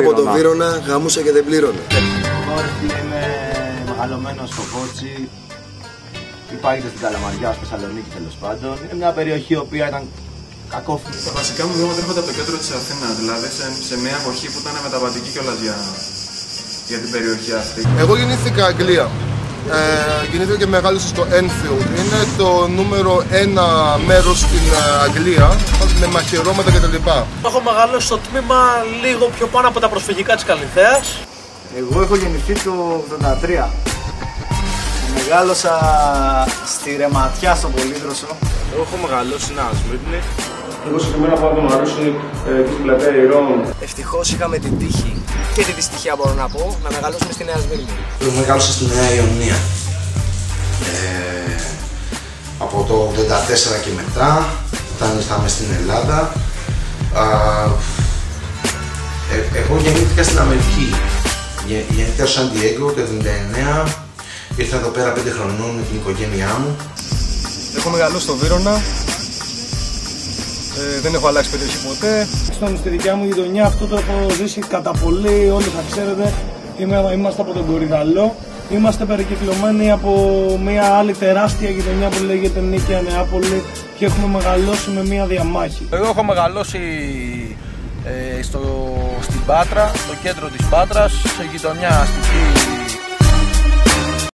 Από το Βύρονα γαμούσα και δεν πλήρωνα. είμαι μεγαλωμένο στο Κότσι. Υπάρχει στην Καλαμαριά, στη Θεσσαλονίκη τέλος πάντων. Είναι μια περιοχή η οποία ήταν κακόφιλη. Τα βασικά μου βήματα έρχονται από το κέντρο της Αθήνα, δηλαδή σε, σε μια εποχή που ήταν μεταβατική κιόλας για, για την περιοχή αυτή. Εγώ γεννήθηκα Αγγλία. Ε, γεννήθηκα και μεγάλωσα στο Enfield. Είναι το νούμερο ένα μέρος στην ε, Αγγλία με μαχαιρώματα κτλ. Έχω μεγαλώσει στο τμήμα λίγο πιο πάνω από τα προσφυγικά της Καλυθέας. Εγώ έχω γεννηθεί το 83. Μεγάλωσα στη Ρεματιά στο Πολύδροσο. Εγώ έχω μεγαλώσει στην Ασμύρνη. Εγώ συγκεκριμένα από το Μαρούσι ε, τη πλατεία Ηρών. Ευτυχώς είχαμε την τύχη και τη δυστυχία μπορώ να πω να μεγαλώσουμε στη Νέα Σμύρνη. Εγώ μεγάλωσα στη Νέα Ιωνία. Ε, από το 84 και μετά, όταν ήρθαμε στην Ελλάδα. Α, ε, εγώ γεννήθηκα στην Αμερική. Γε- Γεννήθηκα στο Σαν Diego το 79. Ήρθα εδώ πέρα 5 χρονών με την οικογένειά μου. Έχω μεγαλώσει στο Βύρονα. Ε, δεν έχω αλλάξει περιοχή ποτέ. Στον, στη δικιά μου γειτονιά αυτό το έχω ζήσει κατά πολύ, όλοι θα ξέρετε. Είμαι, είμαστε από τον Κορυδαλό. Είμαστε περικυκλωμένοι από μια άλλη τεράστια γειτονιά που λέγεται Νίκαια Νεάπολη και έχουμε μεγαλώσει με μια διαμάχη. Εγώ έχω μεγαλώσει ε, στο, στην Πάτρα, στο κέντρο της Πάτρας, σε γειτονιά αστική